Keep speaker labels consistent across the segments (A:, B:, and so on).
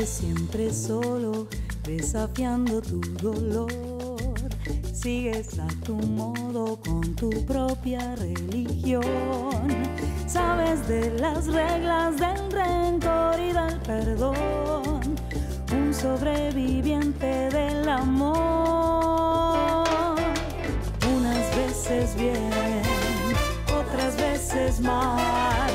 A: Siempre solo, desafiando tu dolor. Sigues a tu modo con tu propia religión. Sabes de las reglas del rencor y del perdón. Un sobreviviente del amor. Unas veces bien, otras veces mal.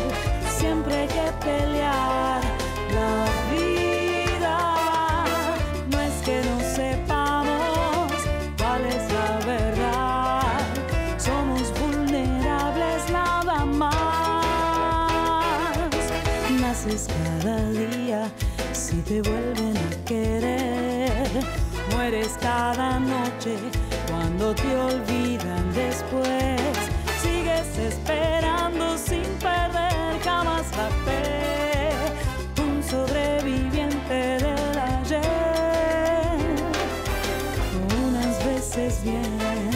A: Te vuelven a querer. Mueres cada noche cuando te olvidan después. Sigues esperando sin perder jamás la fe. Un sobreviviente del ayer. Unas veces bien,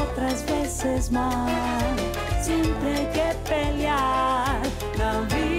A: otras veces mal. Siempre hay que pelear la vida.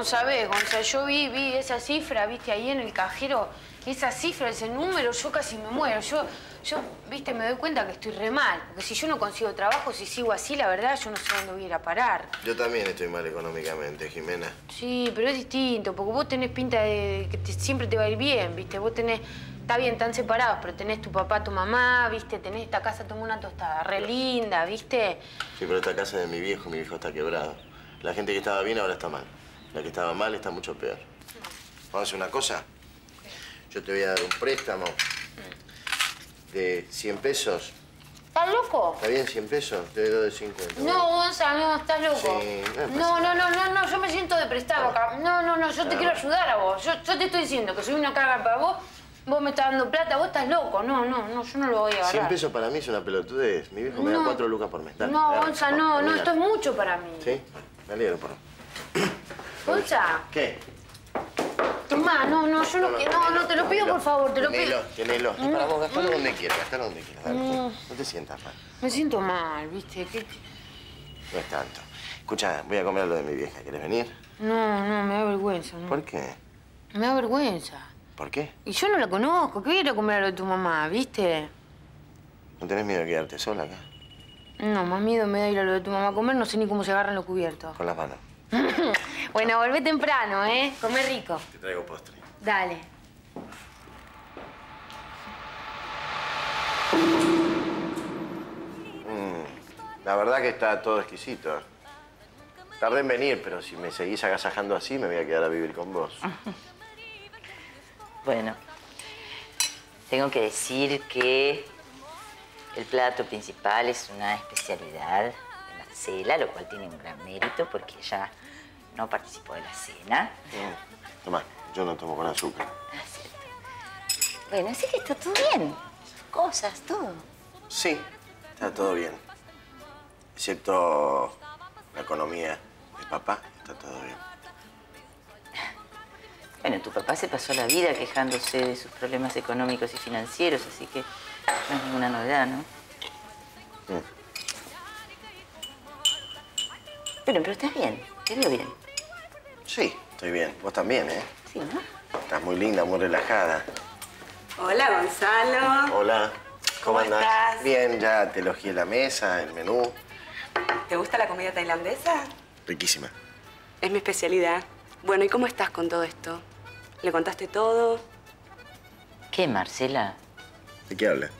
A: No
B: sabes, Gonzalo, yo vi, vi esa cifra, viste, ahí en el cajero, esa cifra, ese número, yo casi me muero. Yo, yo, viste, me doy cuenta que estoy re mal. Porque si yo no consigo trabajo, si sigo así, la verdad, yo no sé dónde voy a ir a parar.
C: Yo también estoy mal económicamente, Jimena.
B: Sí, pero es distinto, porque vos tenés pinta de que te- siempre te va a ir bien, viste. Vos tenés, está bien, están separados, pero tenés tu papá, tu mamá, viste, tenés esta casa, toma una tostada, re linda, viste.
C: Sí, pero esta casa es de mi viejo, mi viejo está quebrado. La gente que estaba bien ahora está mal. La que estaba mal está mucho peor. Vamos a hacer una cosa. Yo te voy a dar un préstamo de 100 pesos.
B: ¿Estás loco?
C: ¿Está bien 100 pesos? Te doy dos de 50.
B: No, Gonza, no, estás loco.
C: Sí, no
B: no, no, no, no, yo me siento de prestado acá. No, no, no, yo te quiero ayudar a vos. Yo, yo te estoy diciendo que soy una carga para vos, vos me estás dando plata, vos estás loco. No, no, no, yo no lo voy a agarrar.
C: 100 pesos para mí es una pelotudez. Mi viejo me da
B: No.
C: 4 lucas por mes. Dale,
B: No. Gonza, no, no, esto es mucho para mí.
C: ¿Sí? Me alegro por
B: Gonza,
C: ¿Qué?
B: tomá, no, no, yo no quiero, no, no, te lo pido por favor, te lo pido.
C: Tenelo, tenelo. Y para vos, gastalo donde quieras, gastalo donde quieras. Dale, no te sientas mal.
B: Me siento mal, viste.
C: No es tanto. Escucha, voy a comer lo de mi vieja. ¿Quieres venir?
B: No, no, me da vergüenza, ¿no?
C: ¿Por qué?
B: Me da vergüenza.
C: ¿Por qué?
B: Y yo no la conozco, ¿qué voy a ir a comer a lo de tu mamá, viste?
C: ¿No tenés miedo de quedarte sola acá?
B: No, más miedo me da ir a lo de tu mamá a comer, no sé ni cómo se agarran los cubiertos.
C: Con las manos.
B: bueno, volvé temprano, ¿eh? Come rico.
C: Te traigo postre.
B: Dale.
C: Mm, la verdad que está todo exquisito. Tardé en venir, pero si me seguís agasajando así, me voy a quedar a vivir con vos.
D: Bueno, tengo que decir que el plato principal es una especialidad de Marcela, lo cual tiene un gran mérito porque ella no participó de la cena.
C: Mm, Tomá, yo no tomo con azúcar.
D: Ah, cierto. Bueno, así que está todo bien. Cosas, todo.
C: Sí, está todo bien. Excepto la economía de papá, está todo bien.
D: Bueno, tu papá se pasó la vida quejándose de sus problemas económicos y financieros, así que no es ninguna novedad, ¿no?
C: Mm.
D: Bueno, pero estás bien, te veo bien.
C: Sí, estoy bien. Vos también, ¿eh?
D: Sí, ¿no?
C: Estás muy linda, muy relajada.
E: Hola, Gonzalo.
C: Hola. ¿Cómo,
E: ¿Cómo
C: andás?
E: estás?
C: Bien, ya te elogié la mesa, el menú.
E: ¿Te gusta la comida tailandesa?
C: Riquísima.
E: Es mi especialidad. Bueno, ¿y cómo estás con todo esto? ¿Le contaste todo?
D: ¿Qué, Marcela?
C: ¿De qué habla?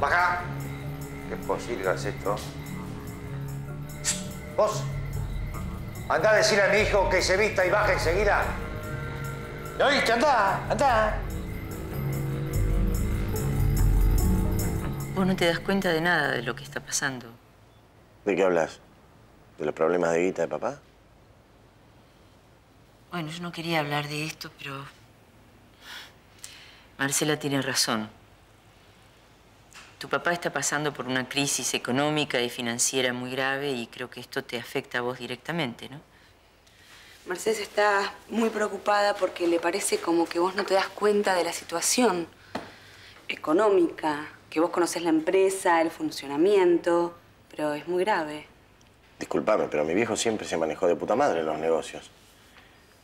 F: Baja. ¿Qué posible es esto? ¿Vos? Anda a decirle a mi hijo que se vista y baje enseguida. ¿No oíste? Anda, anda.
D: Vos no te das cuenta de nada de lo que está pasando.
C: ¿De qué hablas? ¿De los problemas de guita de papá?
D: Bueno, yo no quería hablar de esto, pero... Marcela tiene razón. Tu papá está pasando por una crisis económica y financiera muy grave y creo que esto te afecta a vos directamente, ¿no?
E: Mercedes está muy preocupada porque le parece como que vos no te das cuenta de la situación económica, que vos conocés la empresa, el funcionamiento, pero es muy grave.
C: Disculpame, pero mi viejo siempre se manejó de puta madre en los negocios.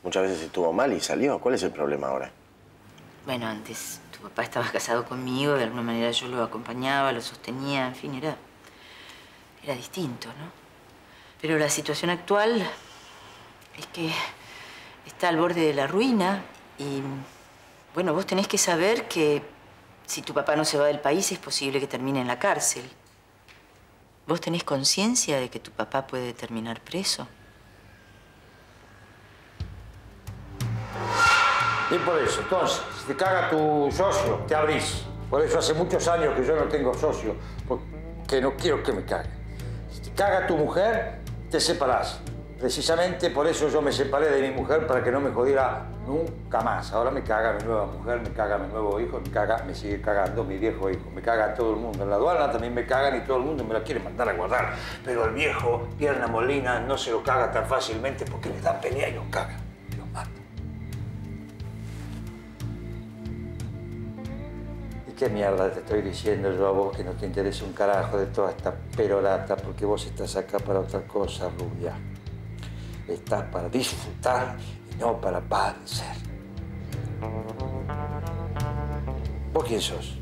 C: Muchas veces estuvo mal y salió. ¿Cuál es el problema ahora?
D: Bueno, antes papá estaba casado conmigo, de alguna manera yo lo acompañaba, lo sostenía, en fin, era, era distinto, ¿no? Pero la situación actual es que está al borde de la ruina y, bueno, vos tenés que saber que si tu papá no se va del país es posible que termine en la cárcel. ¿Vos tenés conciencia de que tu papá puede terminar preso?
F: Y por eso, entonces, si te caga tu socio, te abrís. Por eso hace muchos años que yo no tengo socio, porque no quiero que me cague. Si te caga tu mujer, te separás. Precisamente por eso yo me separé de mi mujer, para que no me jodiera nunca más. Ahora me caga mi nueva mujer, me caga mi nuevo hijo, me caga, me sigue cagando mi viejo hijo, me caga todo el mundo. En la aduana también me cagan y todo el mundo me la quiere mandar a guardar. Pero el viejo, pierna molina, no se lo caga tan fácilmente porque le da pelea y lo caga. Qué mierda te estoy diciendo yo a vos que no te interesa un carajo de toda esta perorata porque vos estás acá para otra cosa, rubia? Estás para disfrutar y no para padecer. ¿Vos quién sos?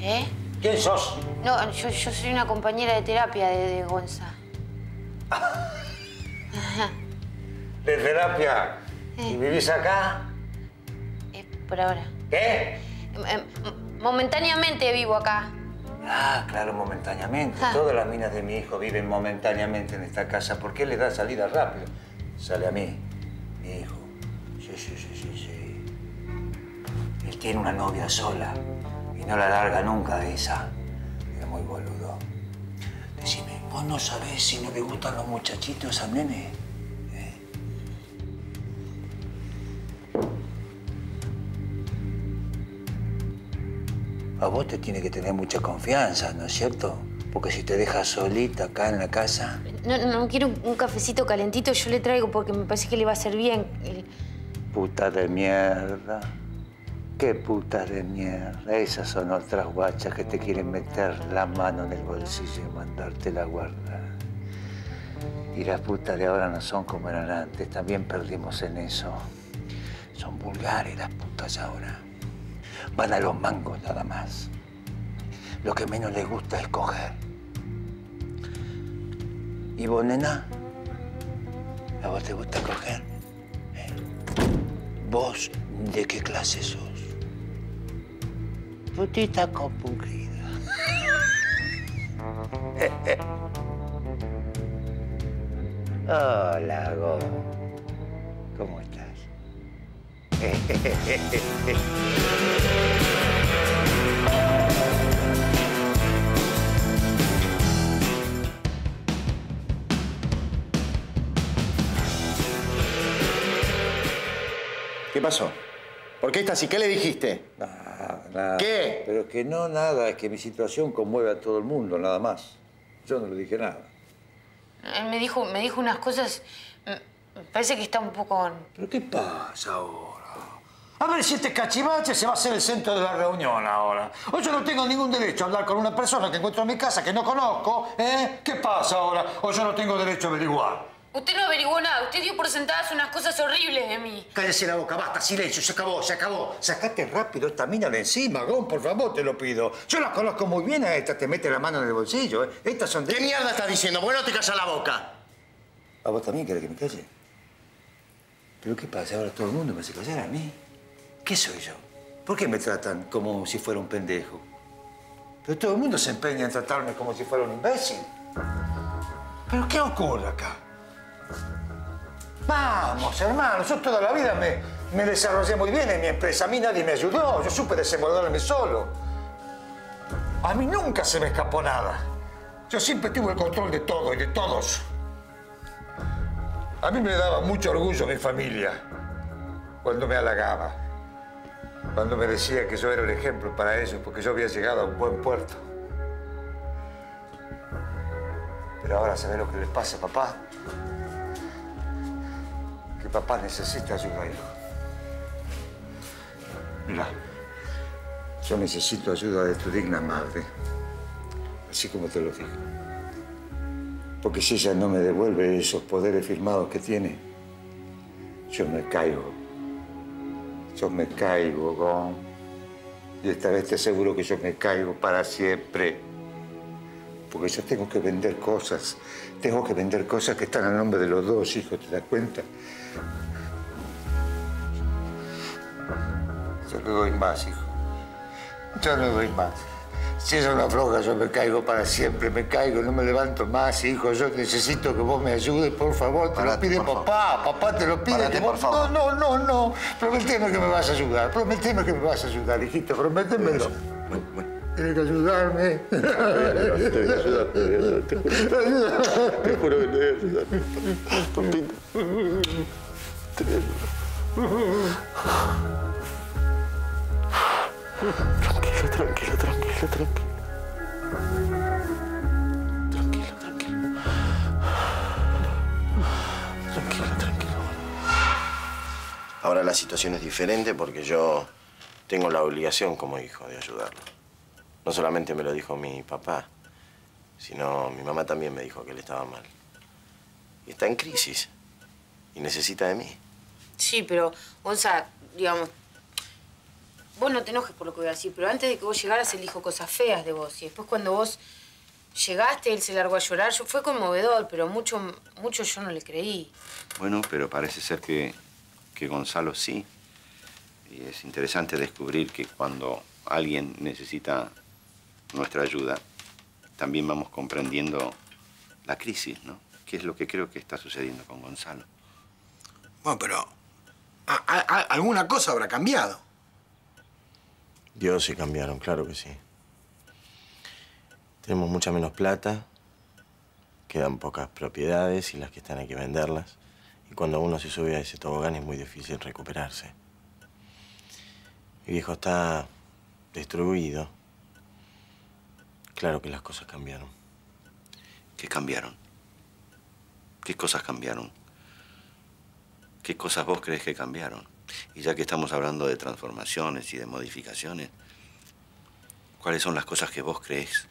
B: ¿Eh?
F: ¿Quién sos?
B: No, yo, yo soy una compañera de terapia de, de Gonza.
F: De terapia. ¿Y vivís acá?
B: Eh, por ahora.
F: ¿Qué?
B: Em, em, momentáneamente vivo acá.
F: Ah, claro, momentáneamente.
B: Ah.
F: Todas las minas de mi hijo viven momentáneamente en esta casa. ¿Por qué le da salida rápido? Sale a mí, mi hijo. Sí, sí, sí, sí, sí. Él tiene una novia sola y no la larga nunca de esa. Es muy boludo. Decime, ¿vos no sabés si no le gustan los muchachitos al nene? A vos te tiene que tener mucha confianza, ¿no es cierto? Porque si te dejas solita acá en la casa,
B: No, no quiero un, un cafecito calentito, yo le traigo porque me parece que le va a hacer bien. Eh,
F: puta de mierda. Qué putas de mierda. Esas son otras guachas que te quieren meter la mano en el bolsillo y mandártela a guardar. Y las putas de ahora no son como eran antes. También perdimos en eso. Son vulgares las putas ahora. Van a los mangos nada más. Lo que menos les gusta es coger. ¿Y vos, nena? ¿A vos te gusta coger? ¿Eh? ¿Vos de qué clase sos? Putita compungida. Hola, Go. ¿Cómo estás?
C: ¿Qué pasó? ¿Por qué estás así? ¿Qué le dijiste?
F: Nada, nada.
C: ¿Qué?
F: Pero que no, nada. Es que mi situación conmueve a todo el mundo, nada más. Yo no le dije nada.
B: Él me dijo, me dijo unas cosas. Me parece que está un poco.
F: ¿Pero qué pasa ahora? A ver si este cachivache se va a hacer el centro de la reunión ahora. O yo no tengo ningún derecho a hablar con una persona que encuentro en mi casa que no conozco, ¿eh? ¿Qué pasa ahora? O yo no tengo derecho a averiguar.
B: Usted no averiguó nada, usted dio por sentadas unas cosas horribles de mí.
F: Cállese la boca, basta, silencio, se acabó, se acabó. Sacate rápido esta mina de encima, Gon, por favor, te lo pido. Yo las conozco muy bien a esta, te mete la mano en el bolsillo, ¿eh? Estas son de...
C: ¿Qué mierda estás diciendo? ¿Por qué no te callas la boca?
F: ¿A vos también querés que me calle? ¿Pero qué pasa? Ahora todo el mundo me hace callar a mí. ¿Qué soy yo? ¿Por qué me tratan como si fuera un pendejo? Pero todo el mundo se empeña en tratarme como si fuera un imbécil. ¿Pero qué ocurre acá? Vamos, hermano, yo toda la vida me, me desarrollé muy bien en mi empresa. A mí nadie me ayudó, yo supe desenvolverme solo. A mí nunca se me escapó nada. Yo siempre tuve el control de todo y de todos. A mí me daba mucho orgullo mi familia cuando me halagaba, cuando me decía que yo era un ejemplo para ellos porque yo había llegado a un buen puerto. Pero ahora ¿sabes lo que les pasa, papá? Papá necesita ayuda, hijo. Mira, yo necesito ayuda de tu digna madre, así como te lo digo. Porque si ella no me devuelve esos poderes firmados que tiene, yo me caigo. Yo me caigo, Gon. Y esta vez te aseguro que yo me caigo para siempre. Porque yo tengo que vender cosas. Tengo que vender cosas que están a nombre de los dos hijos, ¿te das cuenta? Yo no doy más, hijo. Yo no doy más. Si ella no afloja, yo me caigo para siempre, me caigo, no me levanto más, hijo. Yo necesito que vos me ayudes, por favor. Te
C: Parate,
F: lo pide papá, papá te lo pide.
C: Parate,
F: que vos-
C: por favor.
F: No, no, no, no. Prometeme que me vas a ayudar. Prometeme que me vas a ayudar, hijito. Prométemelo. Tienes que ayudarme.
C: Te voy a ayudar, te voy a ayudar, te juro. Te juro que te voy a ayudar. Papito. Te voy a ayudar. Tranquilo, tranquilo, tranquilo. Tranquilo, tranquilo. Tranquilo. Ahora la situación es diferente porque yo tengo la obligación como hijo de ayudarlo. No solamente me lo dijo mi papá, sino mi mamá también me dijo que él estaba mal. Y está en crisis. Y necesita de mí.
B: Sí, pero, Gonza, digamos, vos no te enojes por lo que voy a decir, pero antes de que vos llegaras, él dijo cosas feas de vos. Y después cuando vos llegaste, él se largó a llorar. Yo, fue conmovedor, pero mucho, mucho yo no le creí.
G: Bueno, pero parece ser que, que Gonzalo sí. Y es interesante descubrir que cuando alguien necesita nuestra ayuda, también vamos comprendiendo la crisis, ¿no? Que es lo que creo que está sucediendo con Gonzalo.
H: Bueno, pero a- a- a- alguna cosa habrá cambiado.
C: Dios sí cambiaron, claro que sí. Tenemos mucha menos plata, quedan pocas propiedades y las que están hay que venderlas. Y cuando uno se sube a ese tobogán es muy difícil recuperarse. Mi viejo está destruido. Claro que las cosas cambiaron.
G: ¿Qué cambiaron? ¿Qué cosas cambiaron? ¿Qué cosas vos crees que cambiaron? Y ya que estamos hablando de transformaciones y de modificaciones, ¿cuáles son las cosas que vos crees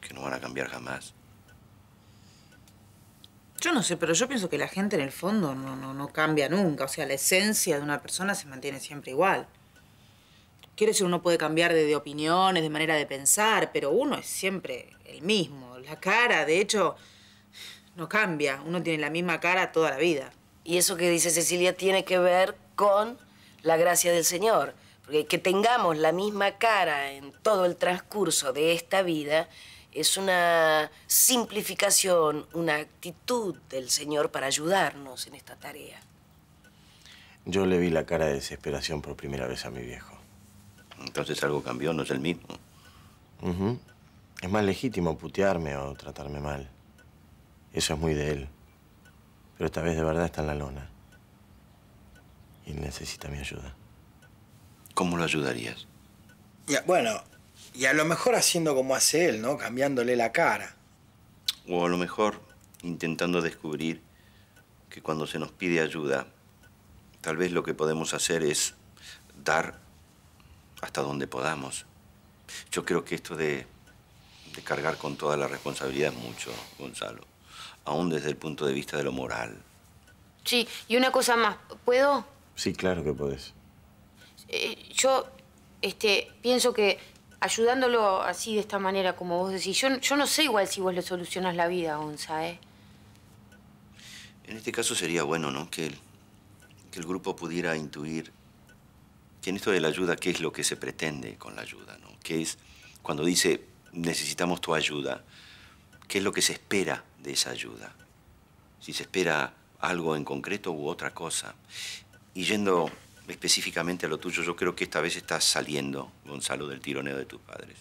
G: que no van a cambiar jamás?
I: Yo no sé, pero yo pienso que la gente en el fondo no, no, no cambia nunca. O sea, la esencia de una persona se mantiene siempre igual. Quiere decir, uno puede cambiar de, de opiniones, de manera de pensar, pero uno es siempre el mismo. La cara, de hecho, no cambia. Uno tiene la misma cara toda la vida.
J: Y eso que dice Cecilia tiene que ver con la gracia del Señor. Porque que tengamos la misma cara en todo el transcurso de esta vida es una simplificación, una actitud del Señor para ayudarnos en esta tarea.
C: Yo le vi la cara de desesperación por primera vez a mi viejo.
G: Entonces algo cambió, no es el mismo.
C: Es más legítimo putearme o tratarme mal. Eso es muy de él. Pero esta vez de verdad está en la lona. Y necesita mi ayuda.
G: ¿Cómo lo ayudarías?
H: Ya, bueno, y a lo mejor haciendo como hace él, ¿no? Cambiándole la cara.
G: O a lo mejor intentando descubrir que cuando se nos pide ayuda, tal vez lo que podemos hacer es dar hasta donde podamos. Yo creo que esto de, de cargar con toda la responsabilidad es mucho, Gonzalo. Aún desde el punto de vista de lo moral.
B: Sí, y una cosa más, ¿puedo?
C: Sí, claro que podés.
B: Eh, yo este, pienso que ayudándolo así, de esta manera, como vos decís, yo, yo no sé igual si vos le solucionás la vida, Gonza, ¿eh?
G: En este caso sería bueno, ¿no? Que el, que el grupo pudiera intuir que en esto de la ayuda, ¿qué es lo que se pretende con la ayuda, ¿no? Que es, cuando dice necesitamos tu ayuda. ¿Qué es lo que se espera de esa ayuda? Si se espera algo en concreto u otra cosa. Y yendo específicamente a lo tuyo, yo creo que esta vez estás saliendo, Gonzalo, del tironeo de tus padres.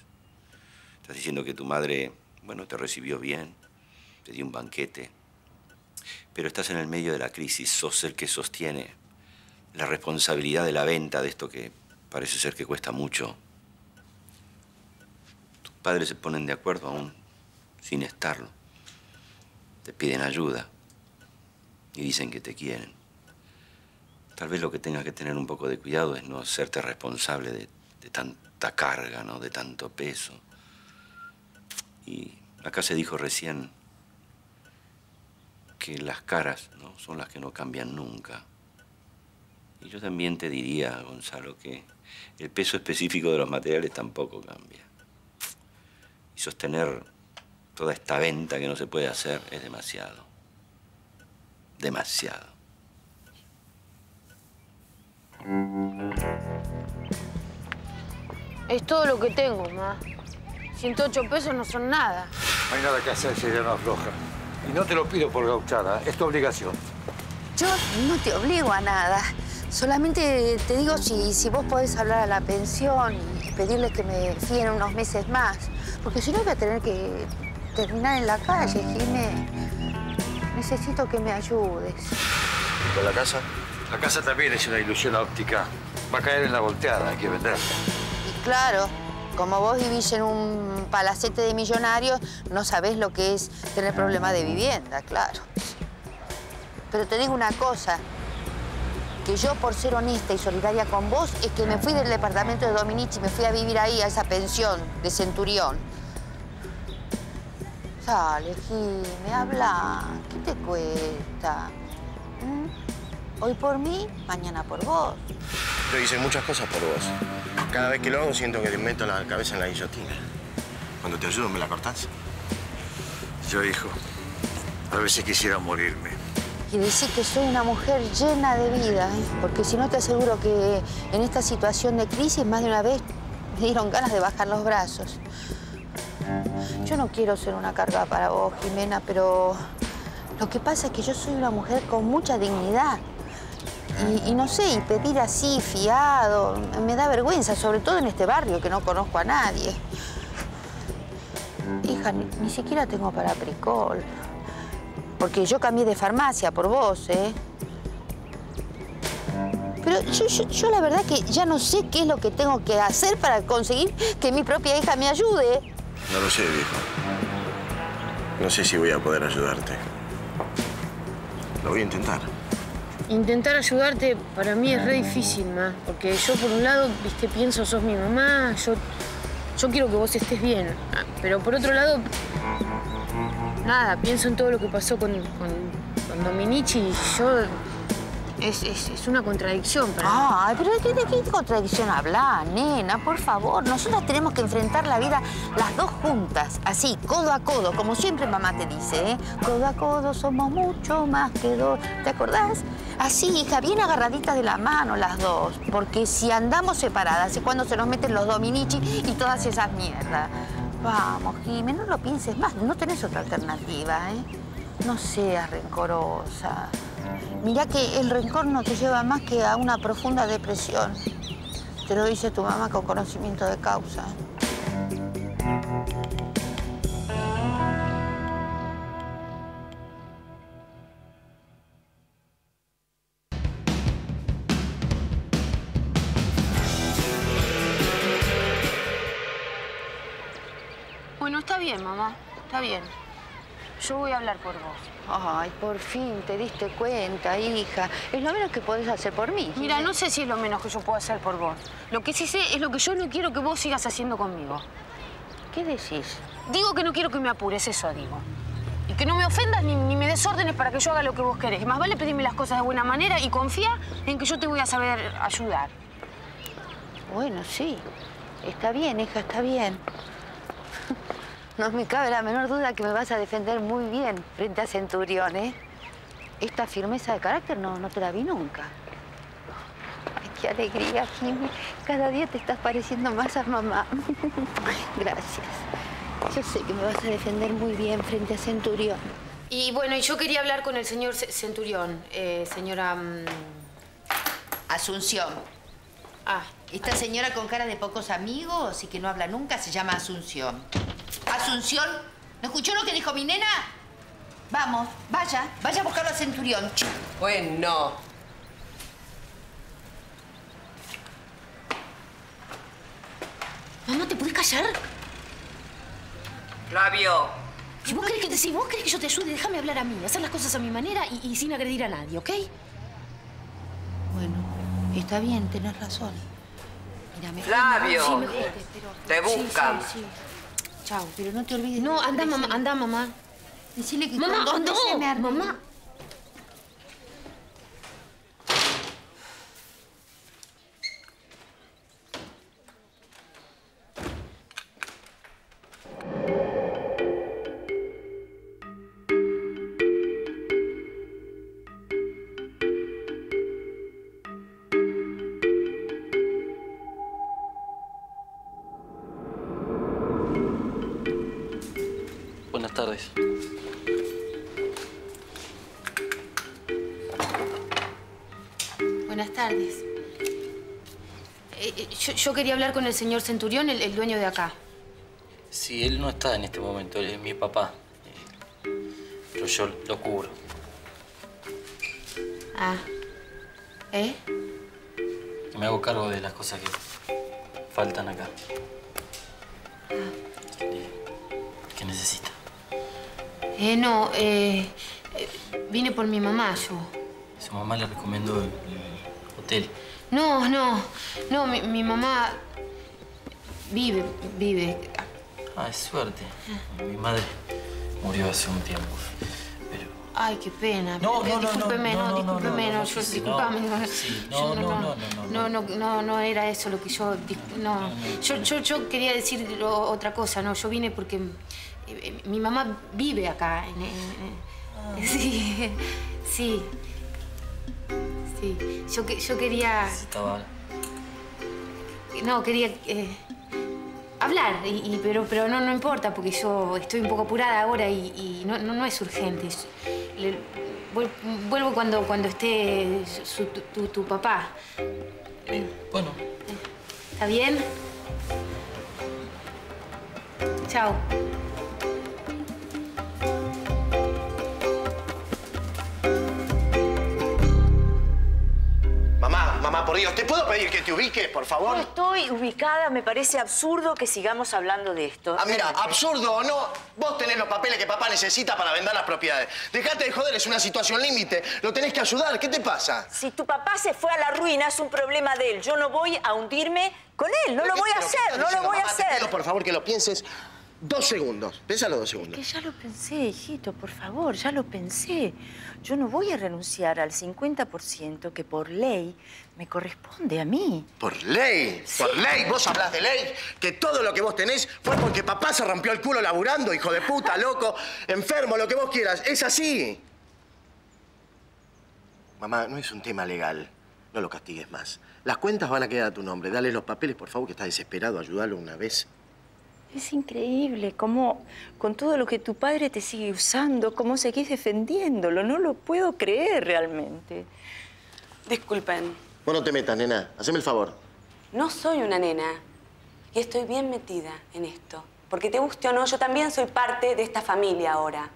G: Estás diciendo que tu madre, bueno, te recibió bien, te dio un banquete, pero estás en el medio de la crisis, sos el que sostiene la responsabilidad de la venta de esto que parece ser que cuesta mucho. Tus padres se ponen de acuerdo aún sin estarlo. Te piden ayuda y dicen que te quieren. Tal vez lo que tengas que tener un poco de cuidado es no hacerte responsable de, de tanta carga, ¿no? De tanto peso. Y acá se dijo recién que las caras ¿no? son las que no cambian nunca. Y yo también te diría, Gonzalo, que el peso específico de los materiales tampoco cambia. Y sostener toda esta venta que no se puede hacer es demasiado. Demasiado.
B: Es todo lo que tengo, ma. 108 pesos no son nada.
F: No hay nada que hacer si ella no afloja. Y no te lo pido por gauchada, es tu obligación.
K: Yo no te obligo a nada. Solamente te digo si, si vos podés hablar a la pensión y pedirles que me fíen unos meses más. Porque si no voy a tener que terminar en la calle, Jimé. Necesito que me ayudes.
C: ¿Y con la casa?
F: La casa también es una ilusión óptica. Va a caer en la volteada, hay que venderla.
K: Y claro, como vos vivís en un palacete de millonarios, no sabés lo que es tener problemas de vivienda, claro. Pero te digo una cosa, que yo por ser honesta y solidaria con vos, es que me fui del departamento de Dominici y me fui a vivir ahí, a esa pensión de Centurión. Dale, Jimé, habla. ¿Qué te cuesta? ¿Mm? Hoy por mí, mañana por vos.
C: Yo hice muchas cosas por vos. Cada vez que lo hago siento que te meto la cabeza en la guillotina. Cuando te ayudo, ¿me la cortás?
F: Yo, hijo, a veces quisiera morirme.
K: Y decir que soy una mujer llena de vida, ¿eh? porque si no te aseguro que en esta situación de crisis más de una vez me dieron ganas de bajar los brazos. Yo no quiero ser una carga para vos, Jimena, pero lo que pasa es que yo soy una mujer con mucha dignidad. Y, no sé, y pedir así, fiado, me da vergüenza, sobre todo en este barrio que no conozco a nadie. Hija, ni, ni siquiera tengo para Pricol. Porque yo cambié de farmacia por vos, ¿eh? Pero yo, yo, yo la verdad que ya no sé qué es lo que tengo que hacer para conseguir que mi propia hija me ayude.
C: No lo sé, viejo. No sé si voy a poder ayudarte. Lo voy a intentar.
B: Intentar ayudarte para mí es re difícil, ma. Porque yo, por un lado, viste, pienso, sos mi mamá, yo, yo quiero que vos estés bien. Ah, Pero por otro lado, nada, pienso en todo lo que pasó con, con, con Dominici y yo... Es, es, es una contradicción para.
K: Ay, pero ¿de qué, contradicción habla, nena? Por favor, nosotras tenemos que enfrentar la vida las dos juntas, así, codo a codo, como siempre mamá te dice, ¿eh? Codo a codo somos mucho más que dos. ¿Te acordás? Así, hija, bien agarraditas de la mano las dos, porque si andamos separadas es cuando se nos meten los dominici y todas esas mierdas. Vamos, Jimé, no lo pienses más, no tenés otra alternativa, ¿eh? No seas rencorosa. Mirá que el rencor no te lleva más que a una profunda depresión. Te lo dice tu mamá con conocimiento de causa.
B: Bueno, está bien, mamá. Está bien. Yo voy a hablar por vos.
K: Ay, por fin te diste cuenta, hija. Es lo menos que podés hacer por mí.
B: Mira, no sé si es lo menos que yo puedo hacer por vos. Lo que sí sé es lo que yo no quiero que vos sigas haciendo conmigo.
K: ¿Qué decís?
B: Digo que no quiero que me apures, eso digo. Y que no me ofendas ni, ni me des órdenes para que yo haga lo que vos querés. Más vale pedirme las cosas de buena manera y confía en que yo te voy a saber ayudar.
K: Bueno, sí. Está bien, hija, está bien. No me cabe la menor duda que me vas a defender muy bien frente a Centurión, ¿eh? Esta firmeza de carácter no, no te la vi nunca. Ay, qué alegría, Jimmy. Cada día te estás pareciendo más a mamá. Gracias. Yo sé que me vas a defender muy bien frente a Centurión.
B: Y bueno, y yo quería hablar con el señor C- Centurión, eh, señora... mm,
K: Asunción.
B: Ah,
K: Esta señora con cara de pocos amigos y que no habla nunca se llama Asunción. Asunción, ¿no escuchó lo que dijo mi nena? Vamos, vaya, vaya a buscarlo a Centurión.
L: Bueno.
B: Mamá, ¿te puedes callar?
L: Flavio.
B: Si vos, querés que, si vos querés que yo te ayude, déjame hablar a mí, hacer las cosas a mi manera y, y sin agredir a nadie, ¿ok?
K: Bueno, está bien, tenés razón. Mira,
L: Flavio.
B: Sí, mejor.
L: Te
B: sí,
L: buscan.
B: Sí, sí.
K: Chao, pero no te olvides.
B: No, anda, mamá, anda, mamá.
K: Decirle que
B: Mamá, no,
K: me
B: mamá. Yo, quería hablar con el señor Centurión, el, el dueño de acá.
M: Sí, él no está en este momento, él es mi papá. Eh, Pero yo lo cubro.
B: Ah. ¿Eh?
M: Me hago cargo de las cosas que faltan acá. Eh, ¿Qué necesita?
B: Eh, no, eh, eh, vine por mi mamá, yo.
M: Su mamá le recomendó el, el hotel.
B: No, no, no, mi, mi mamá vive, vive.
M: Ah, es suerte. Mi madre murió hace un tiempo.
B: Ay, qué pena.
M: No,
B: Eh,
M: no, no,
B: discúlpeme,
M: no,
B: discúlpeme,
M: no,
B: yo, discúlpame.
M: no,
B: no,
M: no, no, no, no,
B: no, era eso lo que yo, no, yo, yo, yo quería decir otra cosa, no, yo vine porque eh, eh, mi mamá vive acá, sí, sí, sí, yo, yo quería,
M: Estaba
B: no, quería eh, hablar, y, y- pero, pero no, no importa, porque yo estoy un poco apurada ahora y, y no, no, no es urgente. Le- vuelvo cuando, cuando esté su- tu, tu- tu papá.
M: Bueno.
B: ¿Está bien? Chao.
C: Mamá, por Dios, ¿te puedo pedir que te ubiques, por favor?
D: No estoy ubicada, me parece absurdo que sigamos hablando de esto.
C: Ah, mira, absurdo o no, vos tenés los papeles que papá necesita para vender las propiedades. Dejate de joder, es una situación límite. Lo tenés que ayudar, ¿qué te pasa?
D: Si tu papá se fue a la ruina, es un problema de él. Yo no voy a hundirme con él, no lo voy a
C: ¿Pero qué
D: hacer, no lo voy a hacer.
C: por favor, que lo pienses dos segundos. Pensalo dos segundos.
D: Que ya lo pensé, hijito, por favor, ya lo pensé. Yo no voy a renunciar al 50% que por ley me corresponde a mí.
C: Por ley, por ley, vos hablas de ley, que todo lo que vos tenés fue porque papá se rompió el culo laburando, hijo de puta, loco, enfermo, lo que vos quieras. Es así. Mamá, no es un tema legal. No lo castigues más. Las cuentas van a quedar a tu nombre. Dale los papeles, por favor, que está desesperado. Ayúdalo una vez.
D: Es increíble cómo, con todo lo que tu padre te sigue usando, cómo seguís defendiéndolo. No lo puedo creer realmente.
E: Disculpen,
C: Vos no te metas, nena. Haceme el favor.
E: no soy una nena y estoy bien metida en esto. Porque te guste o no, yo también soy parte de esta familia ahora.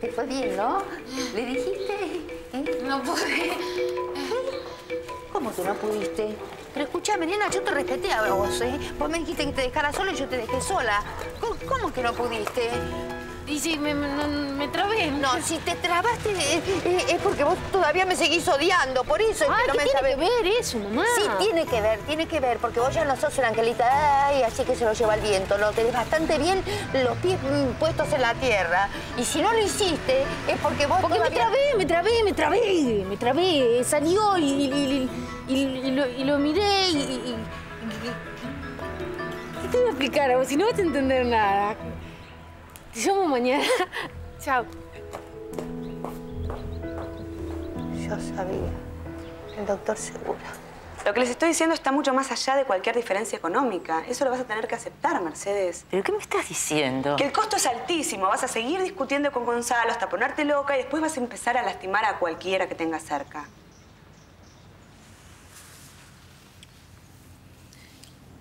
K: Te fue bien, ¿no? ¿Le dijiste? ¿Eh?
B: No pude.
K: ¿Cómo que no pudiste? Pero escúchame, nena, yo te respeté a vos, ¿eh? Vos me dijiste que te dejara sola y yo te dejé sola. ¿Cómo, cómo que no pudiste?
B: Y sí, me, me, trabé.
K: No, si te trabaste eh, eh, es porque vos todavía me seguís odiando, por eso es que no
B: ¿qué
K: me
B: tiene
K: sabés-
B: que ver eso, mamá?
K: Sí, tiene que ver, tiene que ver, porque vos ya no sos una angelita, ay, así que se lo lleva el viento, no, tenés bastante bien los pies mm, puestos en la tierra. Y si no lo hiciste, es porque vos
B: Porque me trabé, me trabé, me trabé, me trabé. Salió y, y- y- y- lo, y lo miré y, ¿Qué te voy a explicar a vos? Si no vas a entender nada. Te llamo mañana. Chao.
K: Yo sabía, el doctor seguro.
E: Lo que les estoy diciendo está mucho más allá de cualquier diferencia económica. Eso lo vas a tener que aceptar, Mercedes.
D: ¿Pero qué me estás diciendo?
E: Que el costo es altísimo. Vas a seguir discutiendo con Gonzalo hasta ponerte loca y después vas a empezar a lastimar a cualquiera que tengas cerca.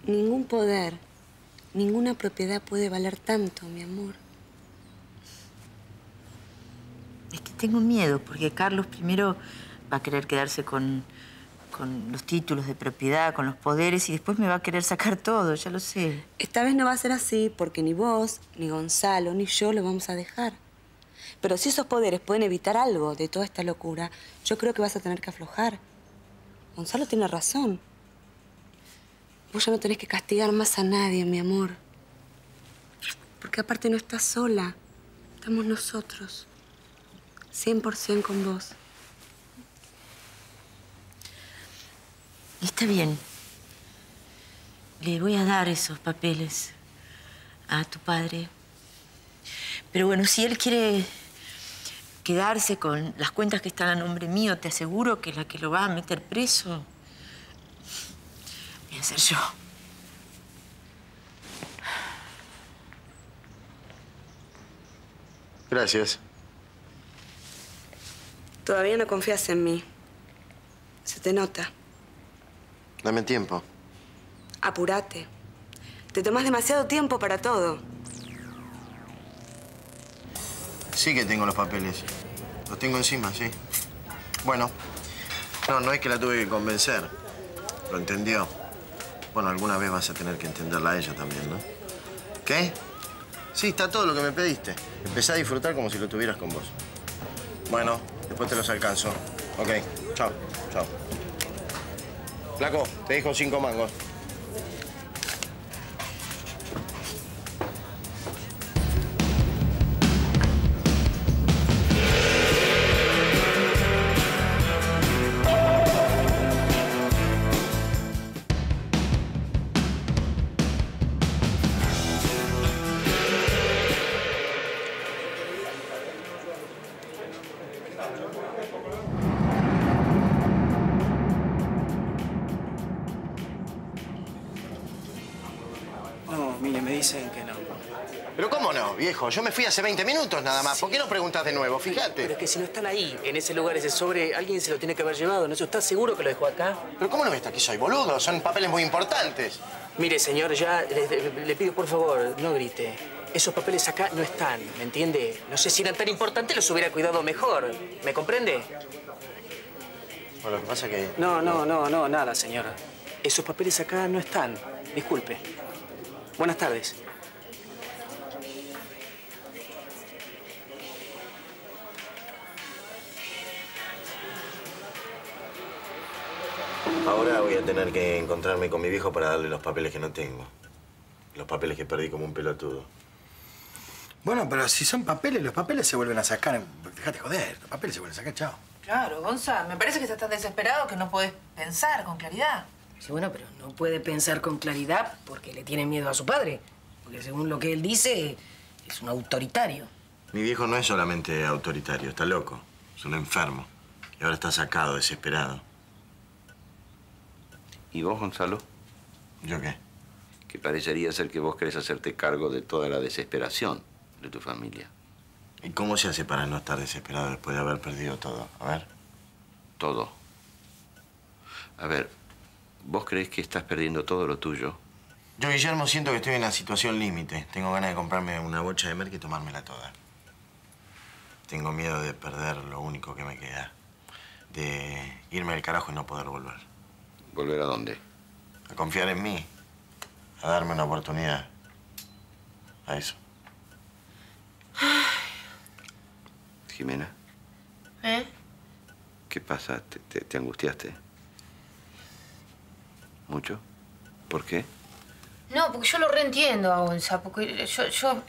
E: Ningún poder, ninguna propiedad puede valer tanto, mi amor.
D: Es que tengo miedo, porque Carlos primero va a querer quedarse con, con los títulos de propiedad, con los poderes, y después me va a querer sacar todo, ya lo sé.
E: Esta vez no va a ser así, porque ni vos, ni Gonzalo, ni yo lo vamos a dejar. Pero si esos poderes pueden evitar algo de toda esta locura, yo creo que vas a tener que aflojar. Gonzalo tiene razón. Vos ya no tenés que castigar más a nadie, mi amor. Porque aparte no estás sola. Estamos nosotros. 100% con vos.
D: Está bien. Le voy a dar esos papeles a tu padre. Pero bueno, si él quiere quedarse con las cuentas que están a nombre mío, te aseguro que la que lo va a meter preso voy a ser yo.
C: Gracias.
E: Todavía no confías en mí. Se te nota.
C: Dame tiempo.
E: Apúrate. Te tomas demasiado tiempo para todo.
C: Sí que tengo los papeles. Los tengo encima, sí. Bueno, no, no es que la tuve que convencer. Lo entendió. Bueno, alguna vez vas a tener que entenderla a ella también, ¿no? ¿Qué? Sí, está todo lo que me pediste. Empecé a disfrutar como si lo tuvieras con vos. Bueno, después te los alcanzo. Ok, chao, chao. Flaco, te dejo cinco mangos. Yo me fui hace 20 minutos nada más. ¿Por qué no preguntas de nuevo? Fíjate.
L: Pero es que si no están ahí, en ese lugar, ese sobre, alguien se lo tiene que haber llevado. ¿No ¿Estás seguro que lo dejó acá?
C: Pero ¿cómo no ves que soy boludo? Son papeles muy importantes.
L: Mire, señor, ya le pido por favor, no grite. Esos papeles acá no están, ¿me entiende? No sé si eran tan importantes, los hubiera cuidado mejor. ¿Me comprende?
C: Bueno, lo que pasa es que...
L: No, no, no, no, nada, señor. Esos papeles acá no están. Disculpe. Buenas tardes.
C: Ahora voy a tener que encontrarme con mi viejo para darle los papeles que no tengo. Los papeles que perdí como un pelotudo.
H: Bueno, pero si son papeles, los papeles se vuelven a sacar. Dejate joder, los papeles se vuelven a sacar, chao.
I: Claro, Gonza, me parece que estás tan desesperado que no podés pensar con claridad.
J: Sí, bueno, pero no puede pensar con claridad porque le tiene miedo a su padre. Porque según lo que él dice, es un autoritario.
C: Mi viejo no es solamente autoritario, está loco. Es un enfermo. Y ahora está sacado, desesperado.
G: ¿Y vos, Gonzalo?
C: ¿Yo qué?
G: Que parecería ser que vos querés hacerte cargo de toda la desesperación de tu familia.
C: ¿Y cómo se hace para no estar desesperado después de haber perdido todo? A ver.
G: Todo. A ver, ¿vos creés que estás perdiendo todo lo tuyo?
C: Yo, Guillermo, siento que estoy en la situación límite. Tengo ganas de comprarme una bocha de merca y tomármela toda. Tengo miedo de perder lo único que me queda. De irme al carajo y no poder volver.
G: ¿Volver a dónde?
C: A confiar en mí. A darme una oportunidad. A eso.
G: Jimena,
B: ¿Eh?
G: ¿qué pasa? ¿Te, te- te angustiaste? ¿Mucho? ¿Por qué?
B: No, porque yo lo reentiendo a porque yo, yo...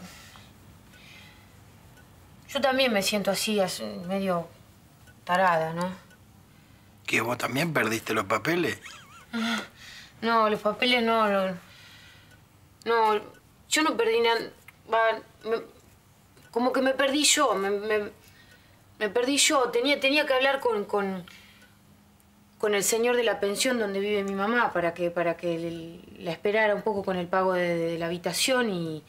B: Yo también me siento así, así, medio tarada, ¿no?
H: ¿Que vos también perdiste los papeles?
B: No, los papeles no, no, yo no perdí nada, como que me perdí yo, me, me- perdí yo, tenía, tenía que hablar con, con, con el señor de la pensión donde vive mi mamá para que, para que la esperara un poco con el pago de, la habitación y,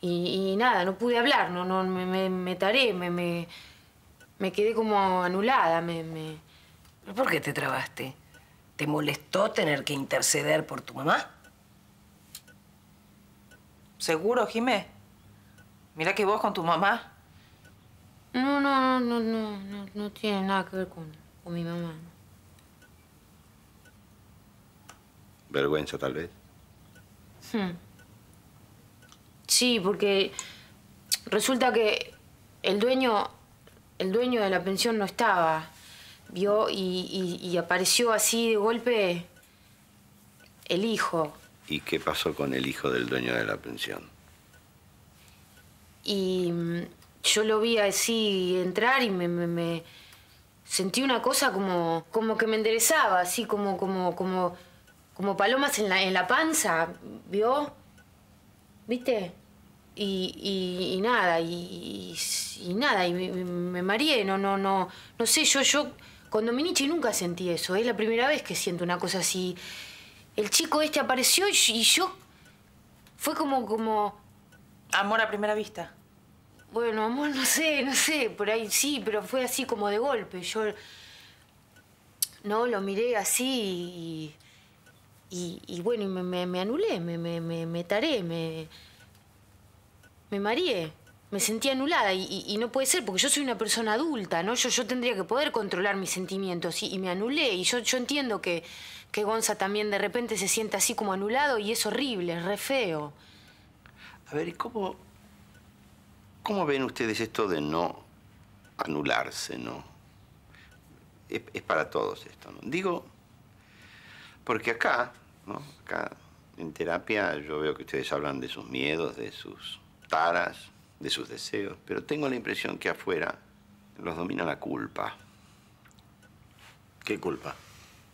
B: y, nada, no pude hablar, no, no, me, me, me taré, me, me, me quedé como anulada, me...
J: ¿Pero por qué te trabaste? ¿Te molestó tener que interceder por tu mamá?
I: ¿Seguro, Jimé? Mira que vos con tu mamá.
B: No, no, no, no, no, no, no tiene nada que ver con, con mi mamá.
G: Vergüenza, tal vez.
B: Hmm. Sí, porque resulta que el dueño, el dueño de la pensión no estaba, vio y, y- y apareció así de golpe el hijo.
G: ¿Y qué pasó con el hijo del dueño de la pensión?
B: Y mm, yo lo vi así entrar y me, me- me sentí una cosa como, como que me enderezaba, así como, como, como, como palomas en la, en la panza, ¿vio? ¿Viste? Y, y- y nada, y, y- nada, y me, me- me mareé, no, no, no, no sé, yo, yo con Dominici nunca sentí eso, es la primera vez que siento una cosa así. El chico este apareció y, y yo fue como, como,
I: Amor a primera vista.
B: bueno, amor, no sé, no sé, por ahí sí, pero fue así como de golpe. Yo no lo miré así y, y, y bueno, y me, me- me anulé, me, me, me, me taré, me, me mareé. Me sentí anulada y, no puede ser porque yo soy una persona adulta, ¿no? Yo, yo tendría que poder controlar mis sentimientos y, me anulé. Y yo, yo entiendo que, que Gonza también de repente se sienta así como anulado y es horrible, es re feo.
G: A ver, ¿y cómo, cómo ven ustedes esto de no anularse, no? Es para todos esto, ¿no? Digo, porque acá, ¿no? Acá en terapia yo veo que ustedes hablan de sus miedos, de sus taras, de sus deseos, pero tengo la impresión que afuera los domina la culpa.
C: ¿Qué culpa?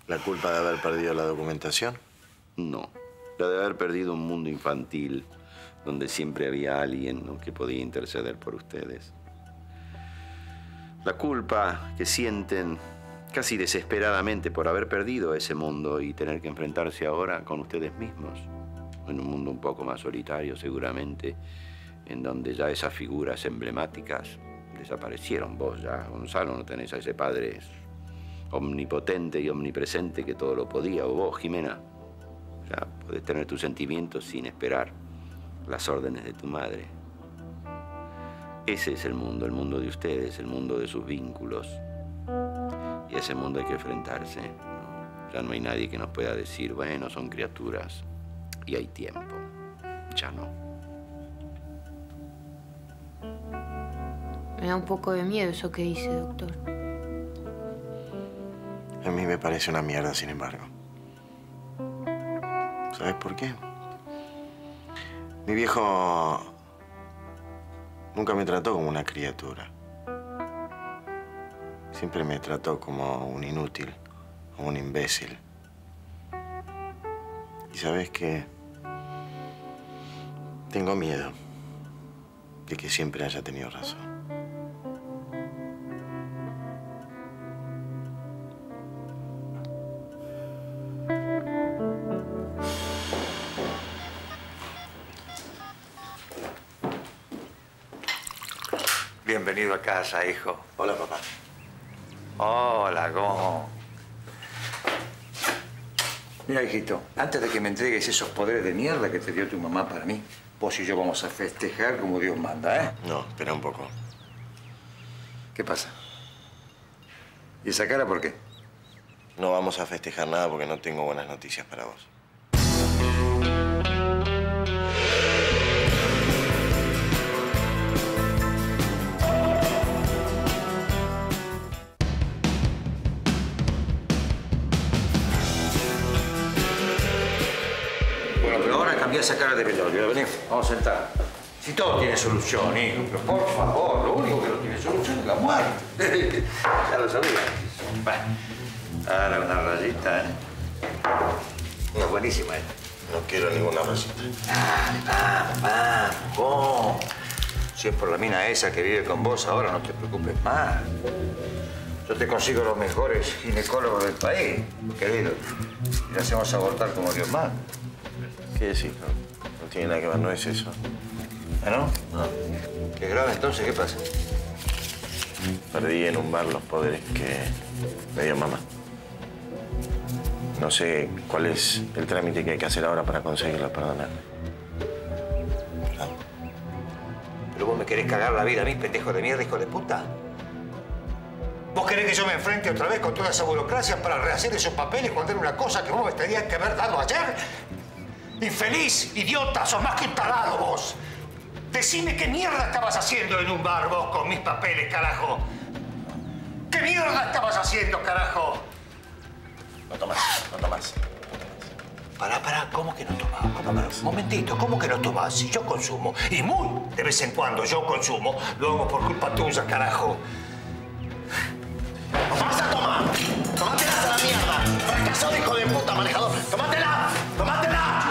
C: ¿La culpa de haber perdido la documentación?
G: No, la de haber perdido un mundo infantil donde siempre había alguien ¿no? que podía interceder por ustedes. La culpa que sienten casi desesperadamente por haber perdido ese mundo y tener que enfrentarse ahora con ustedes mismos, en un mundo un poco más solitario seguramente, en donde ya esas figuras emblemáticas desaparecieron. Vos ya, Gonzalo, no tenés a ese padre omnipotente y omnipresente que todo lo podía, o vos, Jimena, ya podés tener tus sentimientos sin esperar las órdenes de tu madre. Ese es el mundo, el mundo de ustedes, el mundo de sus vínculos. Y a ese mundo hay que enfrentarse. Ya no hay nadie que nos pueda decir, bueno, son criaturas y hay tiempo. Ya no.
B: Me da un poco de miedo eso que dice, doctor.
C: A mí me parece una mierda, sin embargo. ¿Sabes por qué? Mi viejo nunca me trató como una criatura. Siempre me trató como un inútil, como un imbécil. Y sabes qué? Tengo miedo de que siempre haya tenido razón.
F: Bienvenido a casa, hijo.
C: Hola, papá.
F: Hola, ¿cómo? Mira, hijito, antes de que me entregues esos poderes de mierda que te dio tu mamá para mí, vos y yo vamos a festejar como Dios manda, ¿eh?
C: No, espera un poco.
F: ¿Qué pasa? ¿Y esa cara por qué?
C: No vamos a festejar nada porque no tengo buenas noticias para vos.
F: Ahora cambia esa cara de velorio. Vení, vamos a sentar. Si todo tiene solución, hijo, pero por favor, lo único que no tiene solución es la muerte. ya lo sabía. Bueno, ahora una rayita, ¿eh? Una buenísima, ¿eh?
C: No quiero ninguna rosita.
F: Vamos, vamos, vos. Si es por la mina esa que vive con vos ahora, no te preocupes más. Yo te consigo los mejores ginecólogos del país, querido. Y le hacemos abortar como Dios manda.
C: ¿Qué decís? No, no tiene nada que ver, no es eso.
F: ¿Ah, no? No. ¿Qué grave entonces? ¿Qué pasa?
C: Perdí en un bar los poderes que me dio mamá. No sé cuál es el trámite que hay que hacer ahora para conseguirla perdonarme.
F: ¿Pero vos me querés cagar la vida a mí, pendejo de mierda, hijo de puta? ¿Vos querés que yo me enfrente otra vez con toda esa burocracia para rehacer esos papeles cuando era una cosa que vos me tenías que haber dado ayer? ¡Infeliz! ¡Idiota! ¡Sos más que un tarado vos! Decime qué mierda estabas haciendo en un bar vos con mis papeles, carajo. ¿Qué mierda estabas haciendo, carajo?
C: No tomás, no tomás.
F: Pará, pará, ¿cómo que no tomás? No tomás. Momentito, ¿cómo que no tomás? Si yo consumo, y muy de vez en cuando yo consumo, lo hago por culpa tuya, carajo.
C: ¡Vas a tomar! ¡Tómatela a la mierda! ¡Fracasado, hijo de puta, manejador! ¡Tómatela! ¡Tómatela!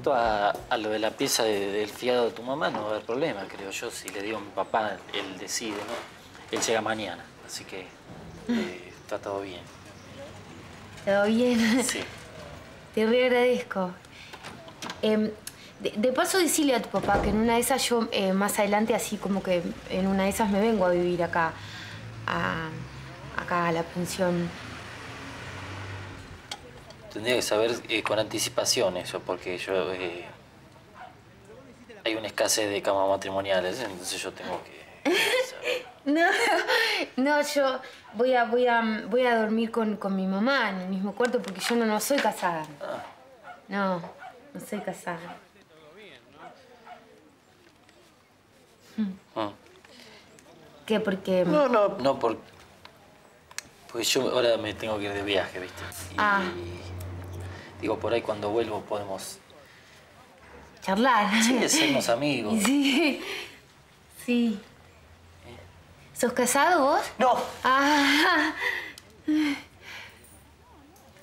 M: Respecto a, a lo de la pieza de- del fiado de tu mamá, no va a haber problema, creo yo. Si le digo a mi papá, él decide, ¿no? Él llega mañana, así que eh, está todo bien.
B: ¿Todo bien?
M: Sí.
B: Te re agradezco. Em, de, de paso, decirle a tu papá que en una de esas yo, eh, más adelante, así como que en una de esas me vengo a vivir acá, a, acá a la pensión.
M: Tendría que saber eh, con anticipación eso, porque yo... eh, hay una escasez de camas matrimoniales, entonces yo tengo que...
B: No, no, yo voy a, voy a, voy a dormir con, con mi mamá en el mismo cuarto porque yo no, no soy casada. No, no soy casada.
M: Ah.
B: ¿Qué? Porque...
M: No, no, no, por... Porque yo ahora me tengo que ir de viaje, ¿viste? Y,
B: Ah,
M: Digo, por ahí cuando vuelvo podemos...
B: charlar.
M: Sí, sernos amigos.
B: Sí, sí. ¿Sos casado vos?
M: No.
B: Ah.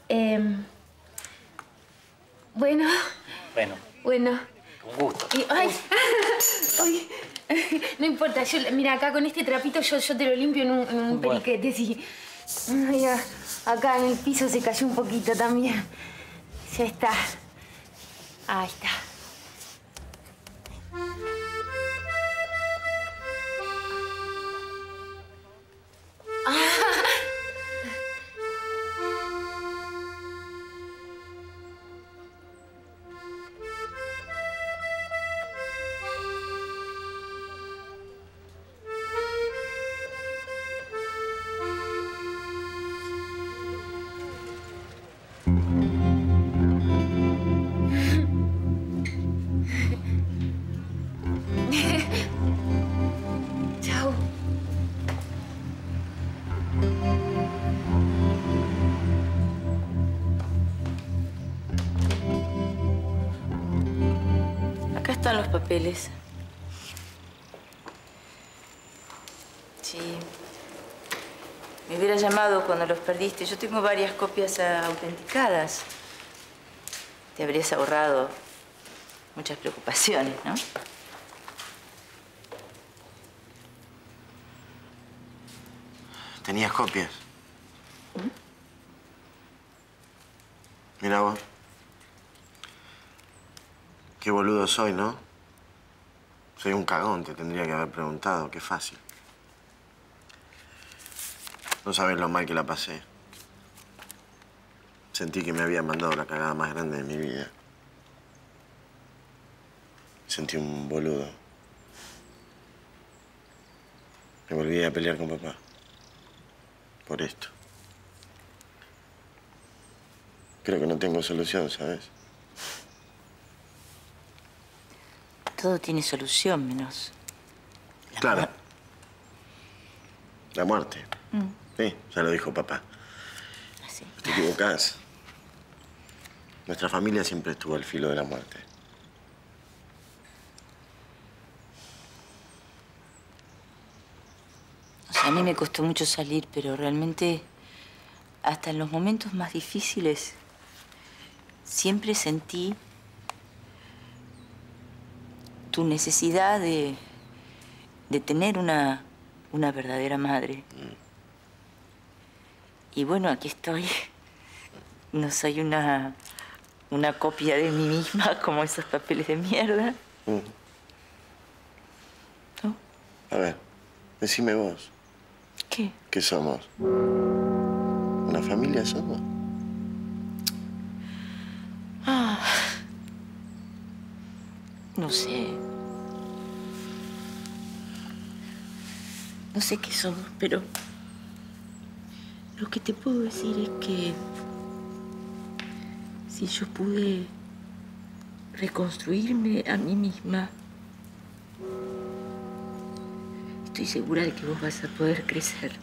B: Em, bueno,
M: Bueno,
B: bueno.
M: un gusto.
B: Y, ay, ay, no importa, yo, mira, acá con este trapito yo, yo te lo limpio en un, en un
M: Bueno.
B: periquete, sí. Acá en el piso se cayó un poquito también. Ya está. Ahí está.
K: Papeles. Sí. Me hubiera llamado cuando los perdiste. Yo tengo varias copias autenticadas. Te habrías ahorrado muchas preocupaciones, ¿no?
C: ¿Tenías copias? Mira vos. Qué boludo soy, ¿no? Soy un cagón, te tendría que haber preguntado. Qué fácil. No sabes lo mal que la pasé. Sentí que me había mandado la cagada más grande de mi vida. Sentí un boludo. Me volví a pelear con papá. Por esto. Creo que no tengo solución, ¿sabes?
K: Todo tiene solución, menos...
C: Claro. La muerte.
K: Mm.
C: Sí, ya lo dijo papá.
K: Así.
C: Te equivocás. Nuestra familia siempre estuvo al filo de la muerte.
K: O sea, a mí me costó mucho salir, pero realmente hasta en los momentos más difíciles
D: siempre sentí tu necesidad de, de tener una, una verdadera madre. Y bueno, aquí estoy. No soy una, una copia de mí misma como esos papeles de mierda.
C: Mm. A ver, decime vos.
D: ¿Qué?
C: ¿Qué somos? ¿Una familia somos?
D: No sé. No sé qué somos, pero lo que te puedo decir es que si yo pude reconstruirme a mí misma, estoy segura de que vos vas a poder crecer.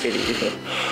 C: Ojalá.
D: Tanto querido.